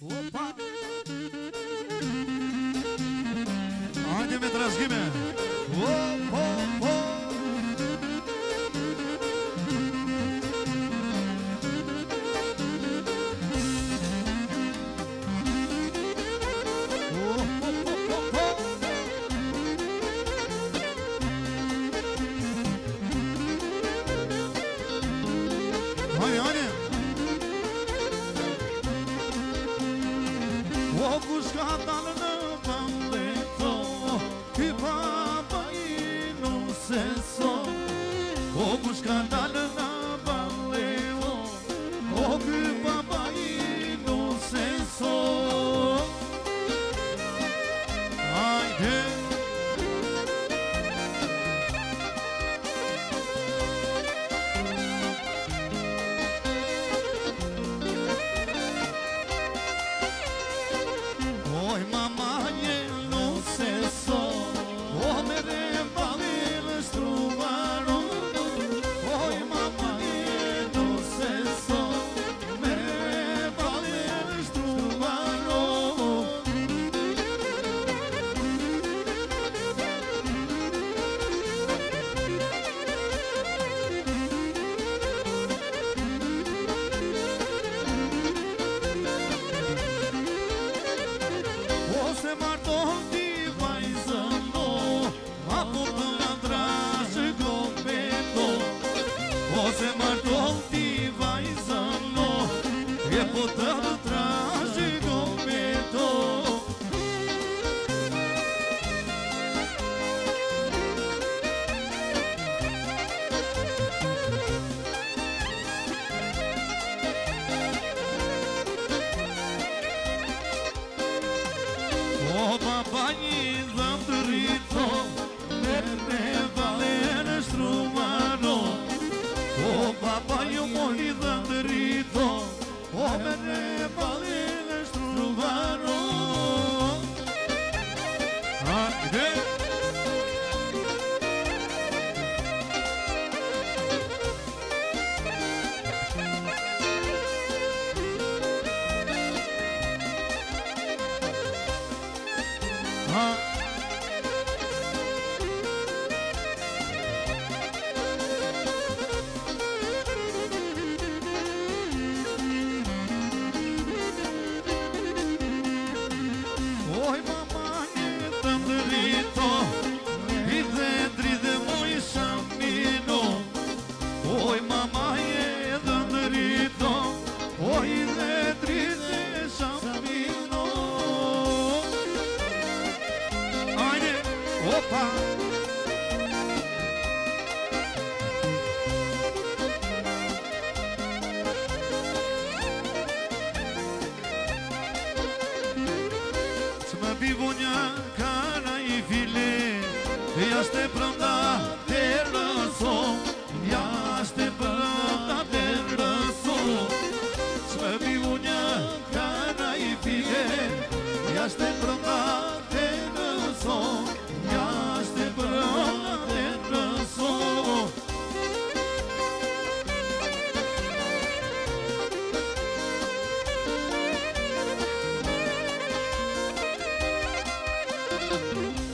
Опа! А, Димитрос Гиммер! Şu an botando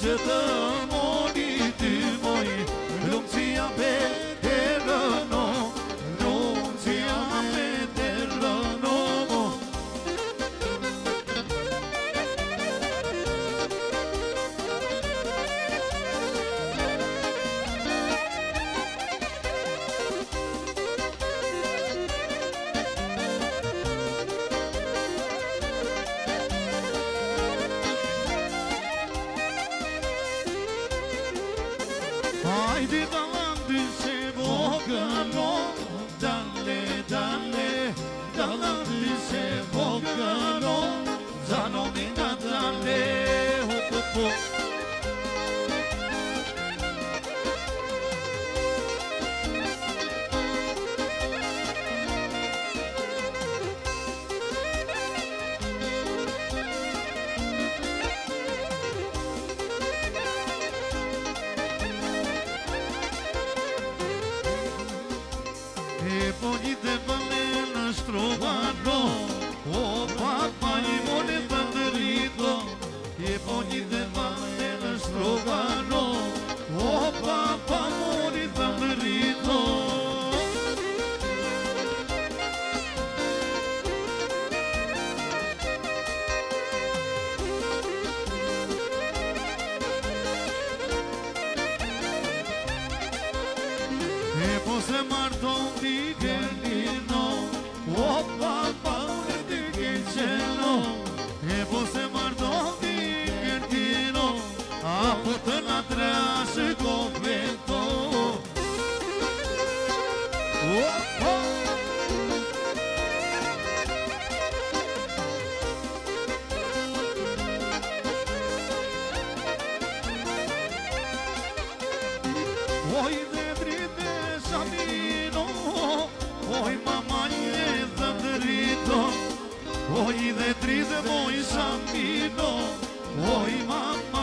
to the de pardon di gelino O papa di gelino E você mardon di gelino A puta na traça Oh, Oi, Hoy de triste de muy hoy mamá.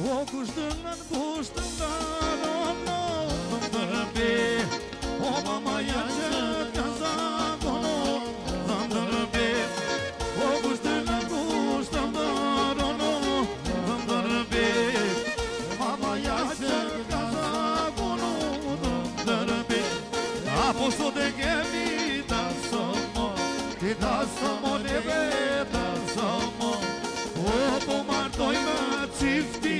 O kushtë nën kushtë në daronu, Në ndërbi, O ma maja që këza konu, Në ndërbi, O kushtë nën kushtë në daronu, Në ndërbi, O ma maja që këza konu, Në ndërbi, A po sot e gje mi daso mo, Ti O po martoj me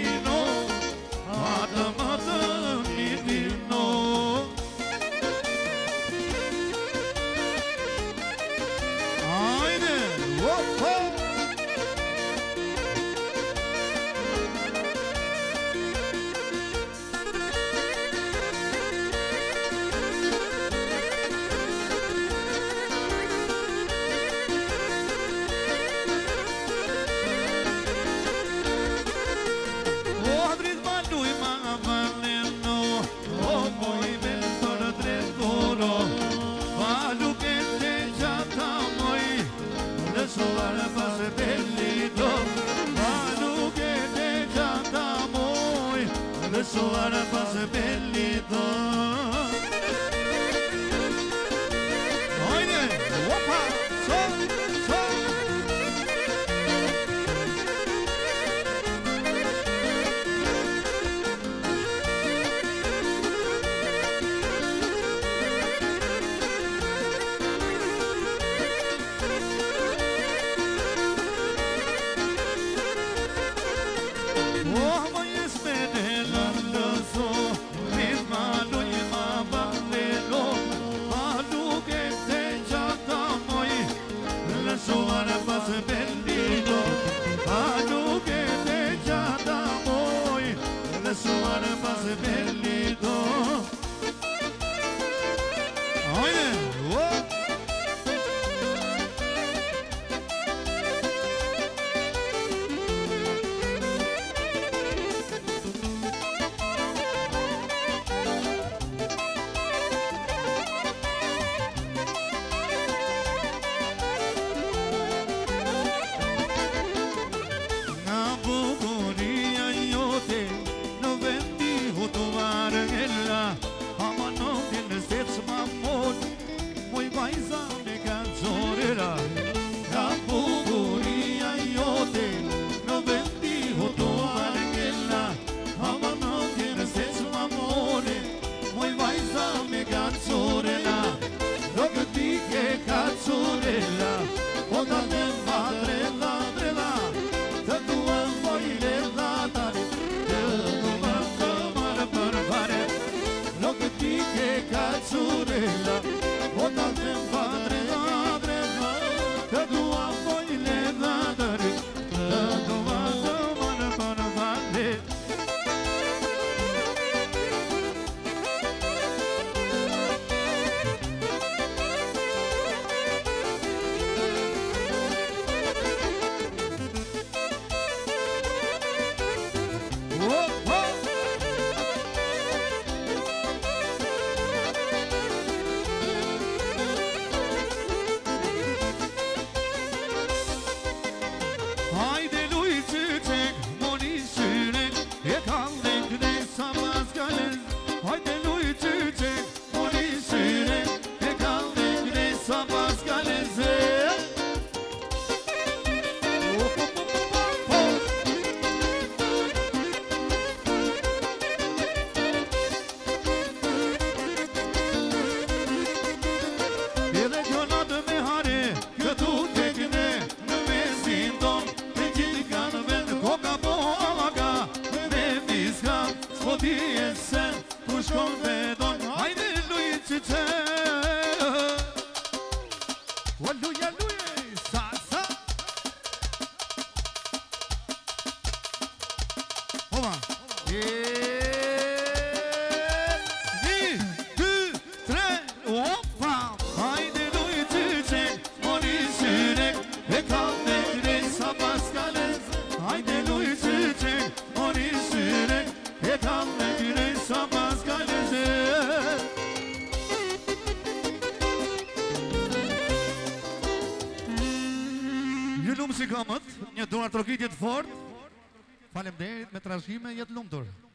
Sou arabas belidão obediência, pois convém. një duar trokitjet fort Falem derit me trashime jetë Falem derit me trashime jetë lumëtur